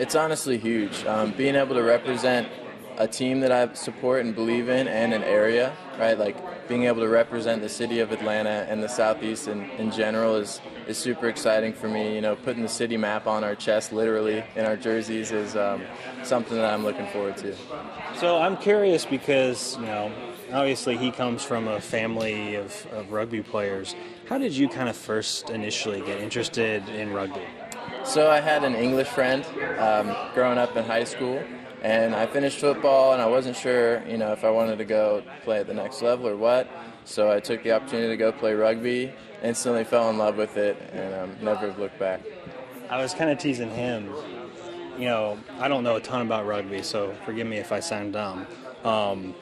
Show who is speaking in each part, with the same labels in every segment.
Speaker 1: It's honestly huge. Um, being able to represent a team that I support and believe in and an area, right? Like being able to represent the city of Atlanta and the Southeast in, in general is, is super exciting for me. You know, putting the city map on our chest, literally, in our jerseys is um, something that I'm looking forward to.
Speaker 2: So I'm curious because, you know, obviously he comes from a family of, of rugby players. How did you kind of first initially get interested in rugby?
Speaker 1: So I had an English friend um, growing up in high school and I finished football, and I wasn't sure, you know, if I wanted to go play at the next level or what. So I took the opportunity to go play rugby. Instantly fell in love with it, and um, never looked back.
Speaker 2: I was kind of teasing him. You know, I don't know a ton about rugby, so forgive me if I sound dumb. Um,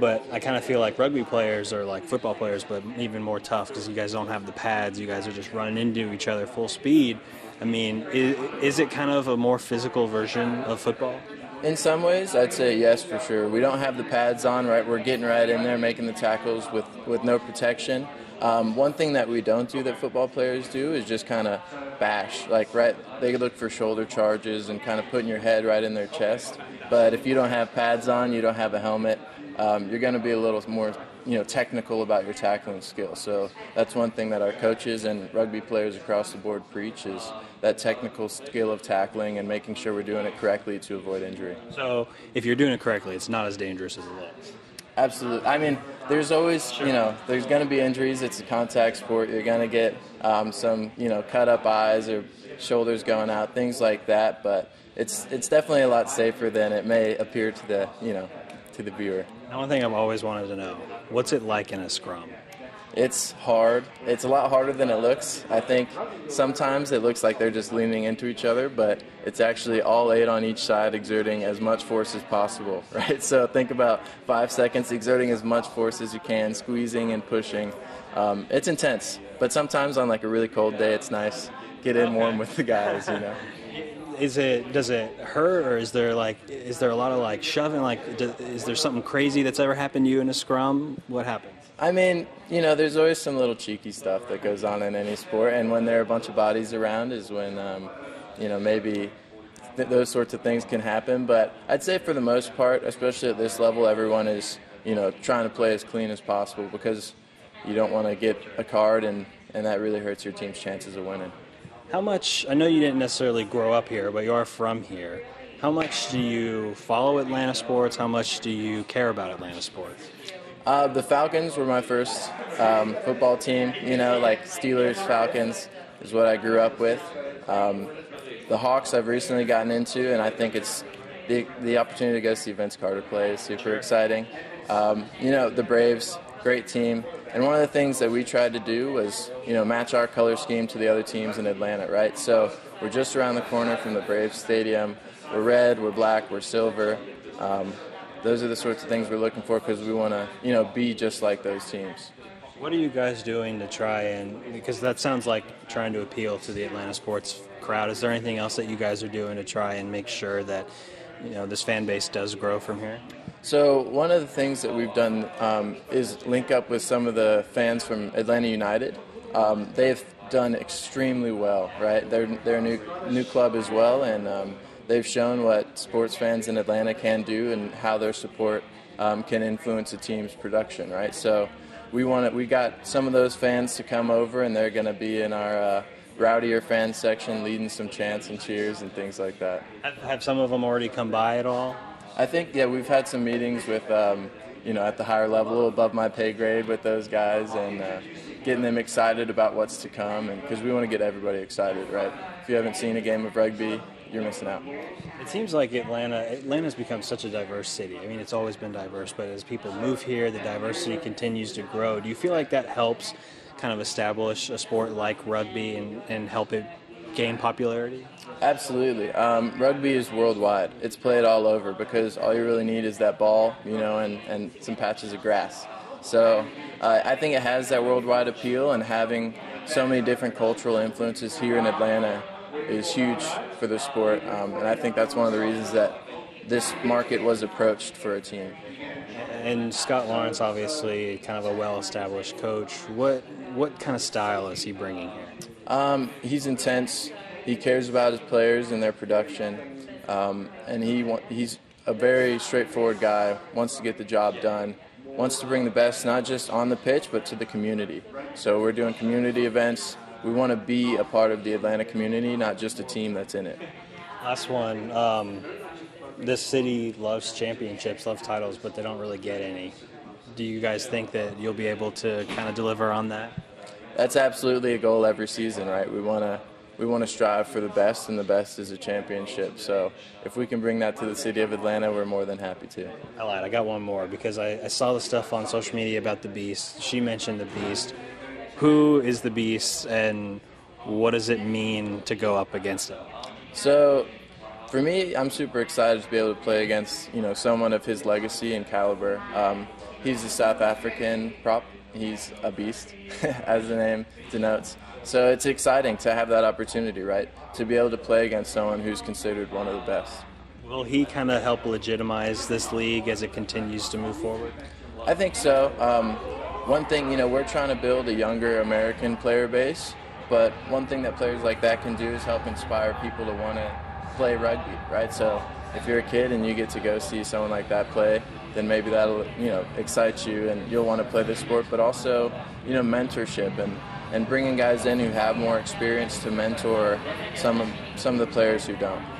Speaker 2: but I kind of feel like rugby players are like football players, but even more tough because you guys don't have the pads. You guys are just running into each other full speed. I mean, is, is it kind of a more physical version of football?
Speaker 1: In some ways, I'd say yes for sure. We don't have the pads on, right? We're getting right in there, making the tackles with, with no protection. Um, one thing that we don't do that football players do is just kind of bash. Like, right, they look for shoulder charges and kind of putting your head right in their chest. But if you don't have pads on, you don't have a helmet, um, you're going to be a little more you know technical about your tackling skill. So that's one thing that our coaches and rugby players across the board preach is that technical skill of tackling and making sure we're doing it correctly to avoid injury.
Speaker 2: So if you're doing it correctly, it's not as dangerous as it looks.
Speaker 1: Absolutely. I mean, there's always, you know, there's going to be injuries. It's a contact sport. You're going to get um, some, you know, cut up eyes or shoulders going out, things like that. But it's it's definitely a lot safer than it may appear to the, you know, to the viewer.
Speaker 2: Now, one thing I've always wanted to know: what's it like in a scrum?
Speaker 1: It's hard. It's a lot harder than it looks. I think sometimes it looks like they're just leaning into each other, but it's actually all eight on each side exerting as much force as possible, right? So think about five seconds exerting as much force as you can, squeezing and pushing. Um, it's intense, but sometimes on like a really cold day, it's nice. Get in warm with the guys, you know.
Speaker 2: is it does it hurt or is there like is there a lot of like shoving like is there something crazy that's ever happened to you in a scrum what happens
Speaker 1: I mean, you know, there's always some little cheeky stuff that goes on in any sport, and when there are a bunch of bodies around, is when, um, you know, maybe th- those sorts of things can happen. But I'd say for the most part, especially at this level, everyone is, you know, trying to play as clean as possible because you don't want to get a card, and, and that really hurts your team's chances of winning.
Speaker 2: How much? I know you didn't necessarily grow up here, but you are from here. How much do you follow Atlanta sports? How much do you care about Atlanta sports?
Speaker 1: Uh, the Falcons were my first um, football team. You know, like Steelers, Falcons is what I grew up with. Um, the Hawks I've recently gotten into, and I think it's the the opportunity to go see Vince Carter play is super exciting. Um, you know, the Braves, great team. And one of the things that we tried to do was, you know, match our color scheme to the other teams in Atlanta, right? So we're just around the corner from the Braves Stadium. We're red, we're black, we're silver. Um, those are the sorts of things we're looking for because we want to, you know, be just like those teams.
Speaker 2: What are you guys doing to try and because that sounds like trying to appeal to the Atlanta sports crowd? Is there anything else that you guys are doing to try and make sure that you know this fan base does grow from here?
Speaker 1: So one of the things that we've done um, is link up with some of the fans from Atlanta United. Um, they've done extremely well, right? They're they're a new new club as well, and um, they've shown what sports fans in Atlanta can do and how their support um, can influence a team's production, right? So we want we got some of those fans to come over, and they're going to be in our uh, rowdier fan section, leading some chants and cheers and things like that.
Speaker 2: Have some of them already come by at all?
Speaker 1: I think yeah, we've had some meetings with um, you know at the higher level, above my pay grade, with those guys, and uh, getting them excited about what's to come, and because we want to get everybody excited, right? If you haven't seen a game of rugby, you're missing out.
Speaker 2: It seems like Atlanta Atlanta's become such a diverse city. I mean, it's always been diverse, but as people move here, the diversity continues to grow. Do you feel like that helps kind of establish a sport like rugby and, and help it gain popularity?
Speaker 1: Absolutely. Um, rugby is worldwide. It's played all over because all you really need is that ball, you know, and, and some patches of grass. So uh, I think it has that worldwide appeal, and having so many different cultural influences here in Atlanta is huge for the sport, um, and I think that's one of the reasons that this market was approached for a team.
Speaker 2: And Scott Lawrence, obviously, kind of a well-established coach. What what kind of style is he bringing here?
Speaker 1: Um, he's intense. he cares about his players and their production, um, and he he's a very straightforward guy. Wants to get the job done. Wants to bring the best not just on the pitch but to the community. So we're doing community events. We want to be a part of the Atlanta community, not just a team that's in it.
Speaker 2: Last one. Um, this city loves championships, loves titles, but they don't really get any. Do you guys think that you'll be able to kind of deliver on that?
Speaker 1: That's absolutely a goal every season, right? We want to we want to strive for the best, and the best is a championship. So if we can bring that to the city of Atlanta, we're more than happy to.
Speaker 2: I lied. I got one more because I, I saw the stuff on social media about the Beast. She mentioned the Beast. Who is the Beast, and what does it mean to go up against him?
Speaker 1: So for me, I'm super excited to be able to play against you know someone of his legacy and caliber. Um, he's a South African prop. He's a beast, as the name denotes. So it's exciting to have that opportunity, right? To be able to play against someone who's considered one of the best.
Speaker 2: Will he kind of help legitimize this league as it continues to move forward?
Speaker 1: I think so. Um, one thing, you know, we're trying to build a younger American player base, but one thing that players like that can do is help inspire people to want to play rugby, right? So if you're a kid and you get to go see someone like that play, then maybe that'll you know excite you and you'll want to play the sport. But also, you know, mentorship and and bringing guys in who have more experience to mentor some of some of the players who don't.